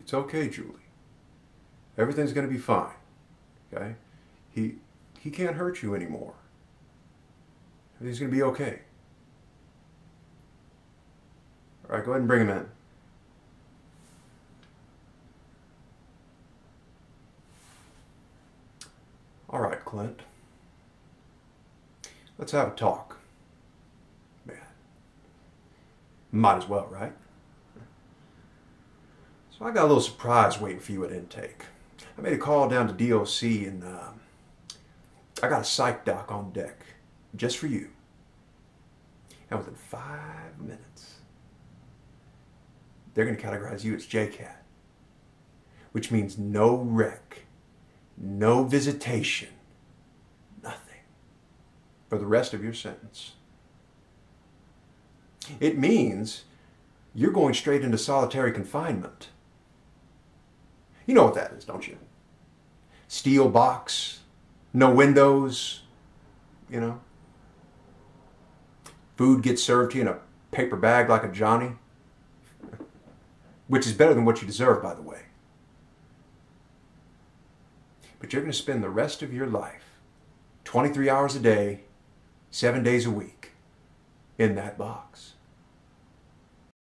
It's okay, Julie. Everything's going to be fine. Okay? He he can't hurt you anymore. Everything's going to be okay. All right, go ahead and bring him in. All right, Clint. Let's have a talk. Man. Might as well, right? So I got a little surprise waiting for you at intake. I made a call down to DOC and uh, I got a psych doc on deck just for you. And within five minutes, they're going to categorize you as JCAT, which means no rec, no visitation, nothing for the rest of your sentence. It means you're going straight into solitary confinement. You know what that is, don't you? Steel box, no windows, you know. Food gets served to you in a paper bag like a Johnny, which is better than what you deserve, by the way. But you're going to spend the rest of your life, 23 hours a day, seven days a week, in that box.